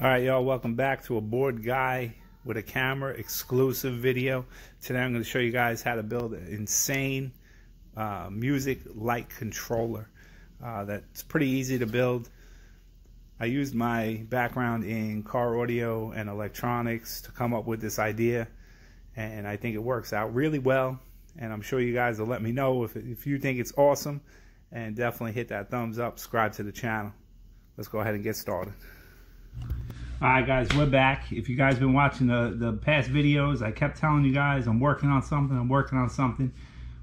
All right, y'all, welcome back to a bored guy with a camera exclusive video. Today I'm going to show you guys how to build an insane uh, music light controller uh, that's pretty easy to build. I used my background in car audio and electronics to come up with this idea and I think it works out really well and I'm sure you guys will let me know if, if you think it's awesome and definitely hit that thumbs up, subscribe to the channel. Let's go ahead and get started. All right, guys, we're back. If you guys have been watching the, the past videos, I kept telling you guys I'm working on something, I'm working on something.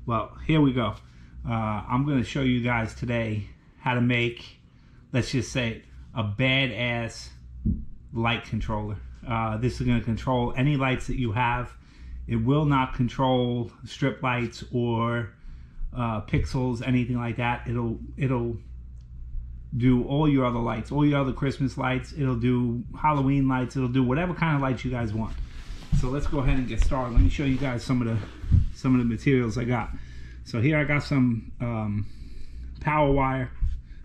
Well, here we go. Uh, I'm going to show you guys today how to make, let's just say, a badass light controller. Uh, this is going to control any lights that you have. It will not control strip lights or uh, pixels, anything like that. It'll it'll do all your other lights, all your other Christmas lights. It'll do Halloween lights. It'll do whatever kind of lights you guys want. So let's go ahead and get started. Let me show you guys some of the some of the materials I got. So here I got some um, power wire.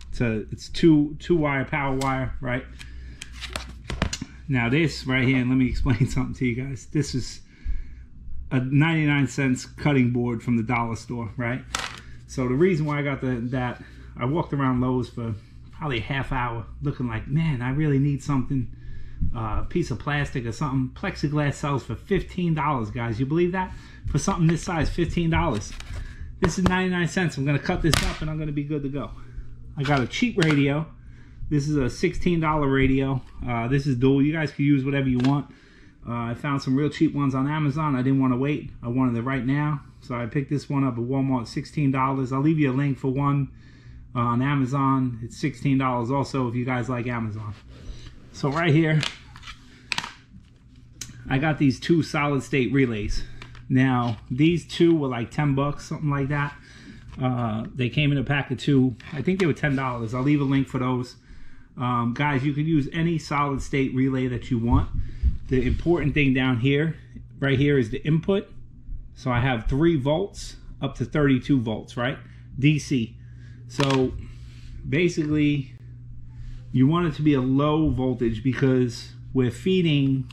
It's a it's two two wire power wire, right? Now this right here, and let me explain something to you guys. This is a 99 cents cutting board from the dollar store, right? So the reason why I got the that I walked around Lowe's for probably a half hour looking like, man, I really need something, uh, piece of plastic or something. Plexiglass sells for $15, guys. You believe that? For something this size, $15. This is 99 cents. I'm going to cut this up and I'm going to be good to go. I got a cheap radio. This is a $16 radio. Uh, this is dual. You guys can use whatever you want. Uh, I found some real cheap ones on Amazon. I didn't want to wait. I wanted it right now. So I picked this one up at Walmart, $16. I'll leave you a link for one uh, on Amazon. It's $16 also if you guys like Amazon. So right here, I got these two solid state relays. Now, these two were like 10 bucks, something like that. Uh, they came in a pack of two. I think they were $10. I'll leave a link for those. Um, guys, you can use any solid state relay that you want. The important thing down here, right here, is the input. So I have 3 volts up to 32 volts, right? DC. So basically, you want it to be a low voltage because we're feeding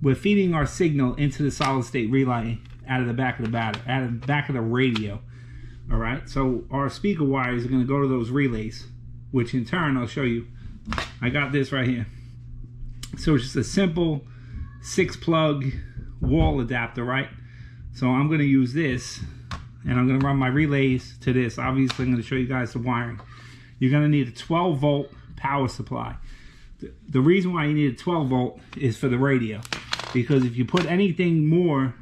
we're feeding our signal into the solid state relay out of the back of the battery, out of the back of the radio. All right, so our speaker wires are going to go to those relays, which in turn I'll show you. I got this right here. So it's just a simple six plug wall adapter, right? So I'm going to use this and I'm going to run my relays to this. Obviously, I'm going to show you guys the wiring. You're going to need a 12 volt power supply. The reason why you need a 12 volt is for the radio. Because if you put anything more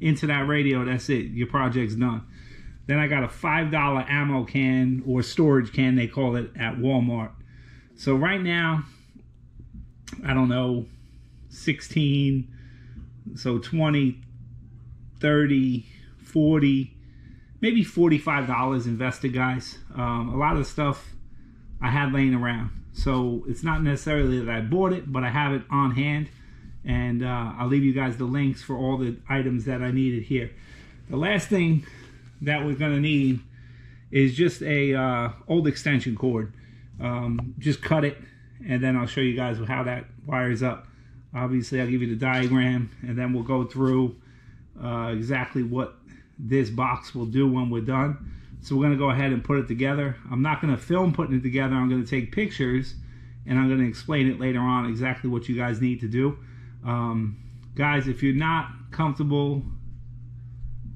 into that radio, that's it. Your project's done. Then I got a $5 ammo can or storage can, they call it at Walmart. So right now, I don't know, 16, so 20, 30, 40, maybe $45 invested, guys. Um, a lot of stuff I had laying around. So it's not necessarily that I bought it, but I have it on hand. And uh, I'll leave you guys the links for all the items that I needed here. The last thing that we're going to need is just a uh, old extension cord. Um, just cut it, and then I'll show you guys how that wires up. Obviously, I'll give you the diagram, and then we'll go through uh, exactly what this box will do when we're done. So we're going to go ahead and put it together. I'm not going to film putting it together. I'm going to take pictures and I'm going to explain it later on exactly what you guys need to do. Um, guys, if you're not comfortable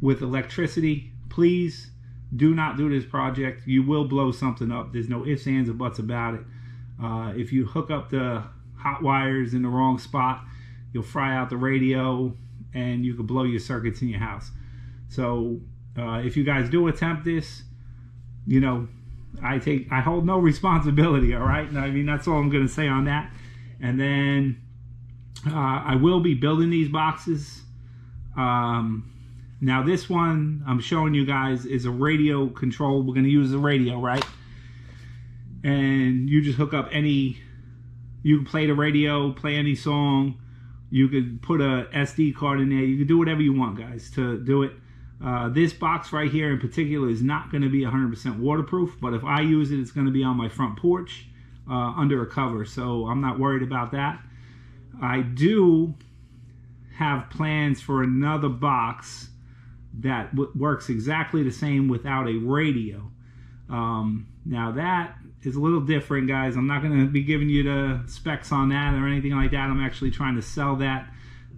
with electricity, please do not do this project. You will blow something up. There's no ifs, ands, or buts about it. Uh, if you hook up the hot wires in the wrong spot, you'll fry out the radio and you could blow your circuits in your house. So uh, if you guys do attempt this, you know, I take I hold no responsibility. All right, I mean that's all I'm going to say on that. And then uh, I will be building these boxes. Um, now this one I'm showing you guys is a radio control. We're going to use the radio, right? And you just hook up any. You can play the radio, play any song. You could put a SD card in there. You can do whatever you want, guys, to do it. Uh, this box right here in particular is not going to be 100% waterproof, but if I use it, it's going to be on my front porch. uh, under a cover, so I'm not worried about that. I do have plans for another box that works exactly the same without a radio. Um, now that is a little different, guys. I'm not going to be giving you the specs on that or anything like that. I'm actually trying to sell that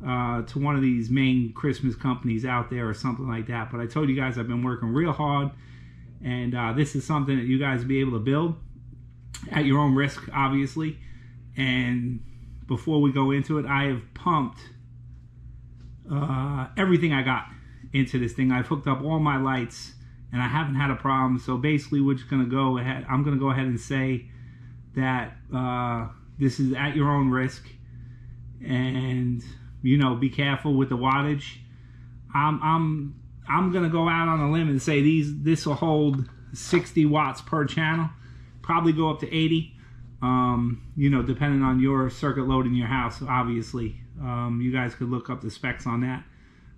uh, to one of these main Christmas companies out there or something like that. But I told you guys I've been working real hard, and uh, this is something that you guys be able to build at your own risk, obviously. And before we go into it, I have pumped uh, everything I got into this thing. I've hooked up all my lights and I haven't had a problem. So basically, we're just going to go ahead. I'm going to go ahead and say that uh, this is at your own risk, and you know, be careful with the wattage. I'm I'm I'm to go out on a limb and say these this will hold 60 watts per channel, probably go up to 80. Um, you know, depending on your circuit load in your house, obviously. Um, you guys could look up the specs on that.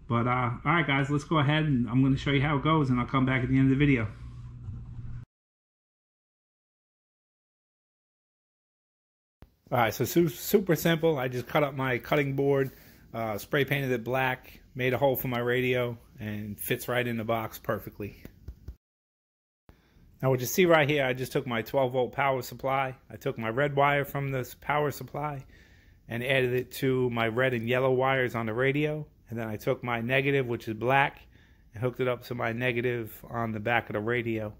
But uh, all right, guys, let's go ahead and I'm going to show you how it goes, and I'll come back at the end of the video. All right, so su super simple. I just cut up my cutting board, uh, spray painted it black, made a hole for my radio, and fits right in the box perfectly. Now what you see right here, I just took my 12 volt power supply. I took my red wire from this power supply and added it to my red and yellow wires on the radio and then I took my negative, which is black, and hooked it up to my negative on the back of the radio.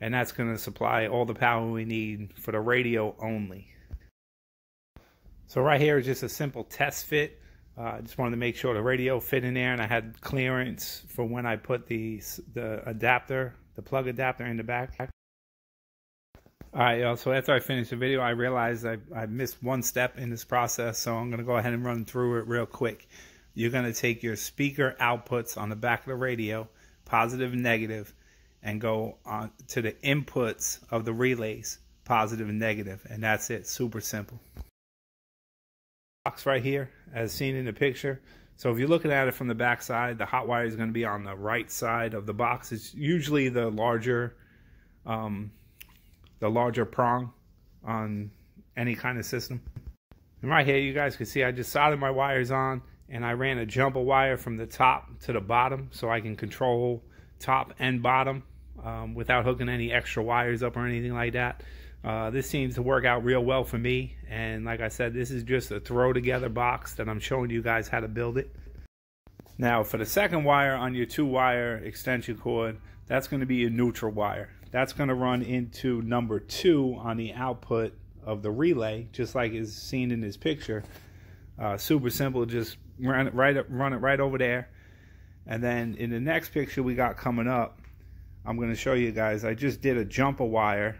And that's going to supply all the power we need for the radio only. So right here is just a simple test fit. Uh, I just wanted to make sure the radio fit in there and I had clearance for when I put the, the adapter, the plug adapter in the back. Alright, so after I finished the video, I realized I, I missed one step in this process, so I'm going to go ahead and run through it real quick you're going to take your speaker outputs on the back of the radio, positive and negative, and go on to the inputs of the relays, positive and negative, and that's it. Super simple. Box right here, as seen in the picture. So if you're looking at it from the back side, the hot wire is going to be on the right side of the box. It's usually the larger, um, the larger prong on any kind of system. And right here, you guys can see I just soldered my wires on and I ran a jumper wire from the top to the bottom so I can control top and bottom um, without hooking any extra wires up or anything like that. Uh, this seems to work out real well for me and like I said this is just a throw together box that I'm showing you guys how to build it. Now for the second wire on your two wire extension cord that's going to be a neutral wire. That's going to run into number two on the output of the relay just like is seen in this picture. Uh, super simple just run it right run it right over there. And then in the next picture we got coming up, I'm going to show you guys. I just did a jumper wire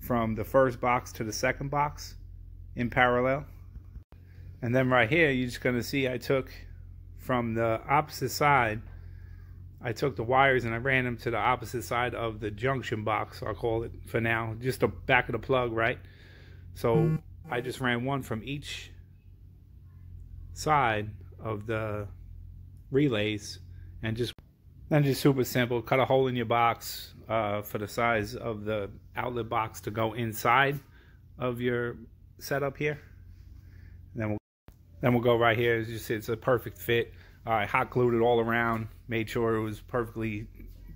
from the first box to the second box in parallel. And then right here, you're just going to see I took from the opposite side, I took the wires and I ran them to the opposite side of the junction box, I'll call it for now, just the back of the plug, right? So I just ran one from each side of the relays and just then just super simple cut a hole in your box uh, for the size of the outlet box to go inside of your setup here. And then we'll then we'll go right here. As you see it's a perfect fit. I hot glued it all around made sure it was perfectly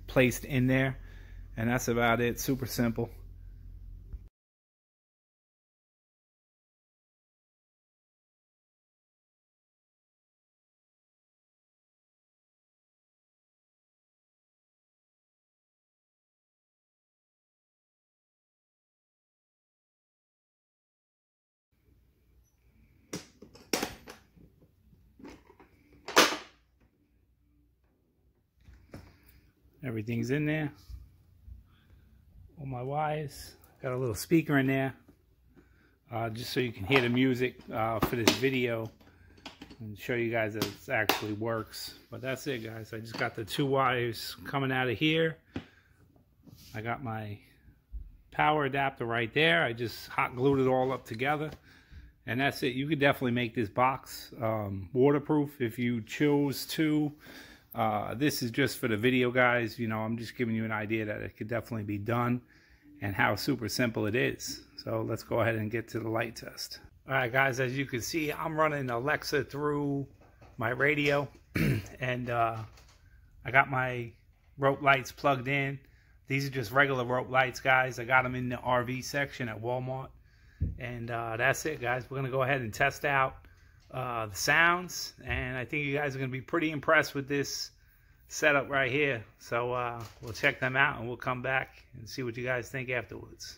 placed in there. And that's about it. Super simple Everything's in there. All my wires. Got a little speaker in there. Uh, just so you can hear the music uh, for this video and show you guys that it actually works. But that's it, guys. I just got the two wires coming out of here. I got my power adapter right there. I just hot glued it all up together. And that's it. You could definitely make this box um, waterproof if you chose to. Uh, this is just for the video guys. You know, I'm just giving you an idea that it could definitely be done. and how super simple it is. So let's go ahead and get to the light test. All right, guys, as you can see, I'm running Alexa through my radio and uh, I got my rope lights plugged in. These are just regular rope lights, guys. I got them in the RV section at Walmart. And uh, that's it, guys. We're going to go ahead and test out uh, the sounds. And I think you guys are going to be pretty impressed with this setup right here. So uh, we'll check them out and we'll come back and see what you guys think afterwards.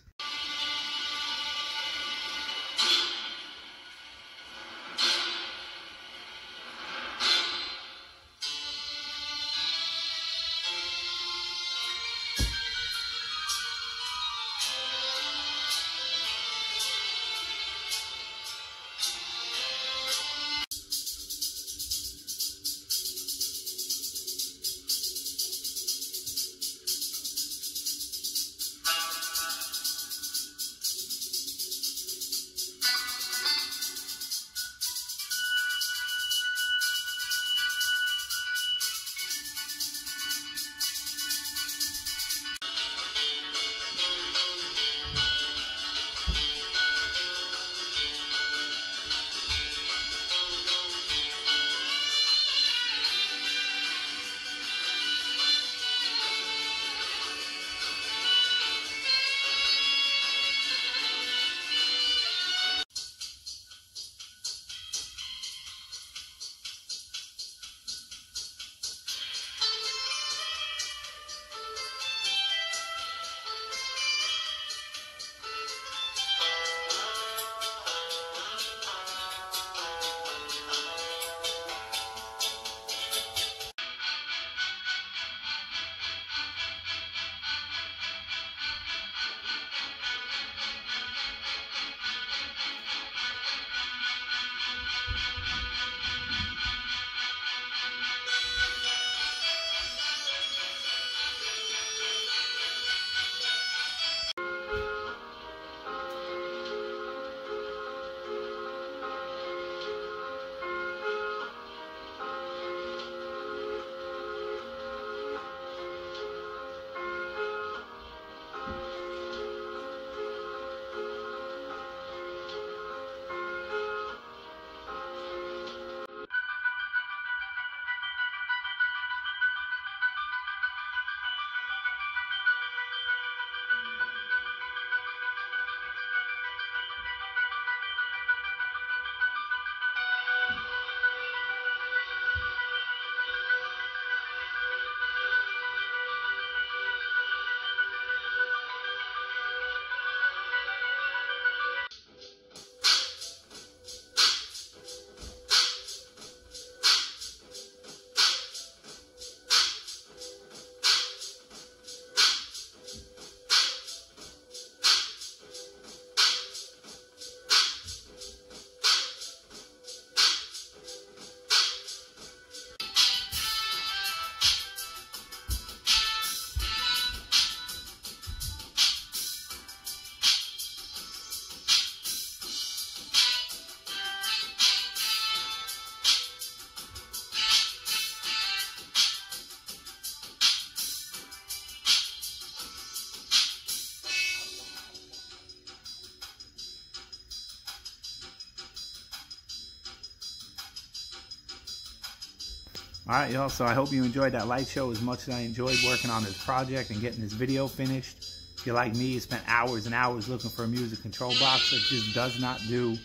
All right, y'all. So I hope you enjoyed that light show as much as I enjoyed working on this project and getting this video finished. If you're like me, you spent hours and hours looking for a music control box that just does not do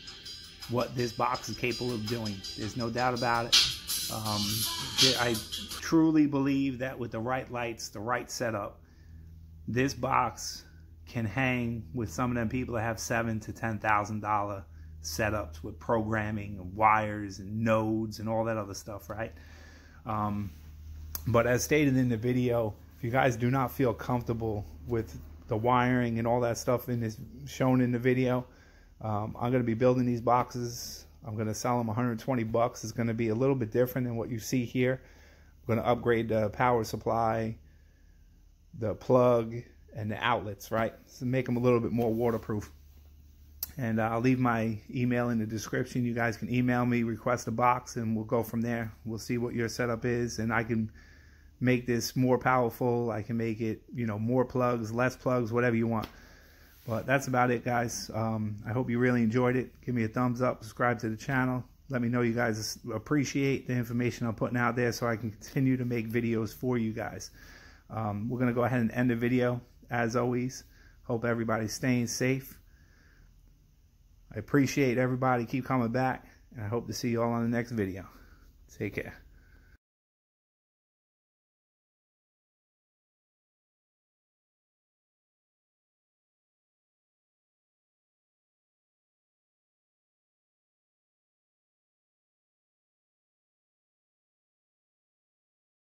what this box is capable of doing. There's no doubt about it. Um, I truly believe that with the right lights, the right setup, this box can hang with some of them people that have seven to ten thousand dollar setups with programming and wires and nodes and all that other stuff, right? Um, but as stated in the video, if you guys do not feel comfortable with the wiring and all that stuff in this shown in the video, um, I'm going to be building these boxes. I'm going to sell them 120 bucks. It's going to be a little bit different than what you see here. I'm going to upgrade the power supply, the plug, and the outlets, right? So make them a little bit more waterproof. And uh, I'll leave my email in the description. You guys can email me, request a box, and we'll go from there. We'll see what your setup is, and I can make this more powerful. I can make it, you know, more plugs, less plugs, whatever you want. But that's about it, guys. Um, I hope you really enjoyed it. Give me a thumbs up, subscribe to the channel. Let me know you guys appreciate the information I'm putting out there so I can continue to make videos for you guys. Um, we're going to go ahead and end the video, as always. Hope everybody's staying safe. I appreciate everybody. Keep coming back. And I hope to see you all on the next video. Take care.